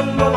one more.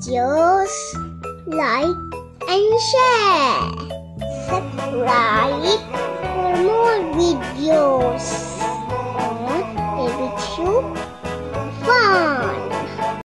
Videos, like and share. Subscribe for more videos.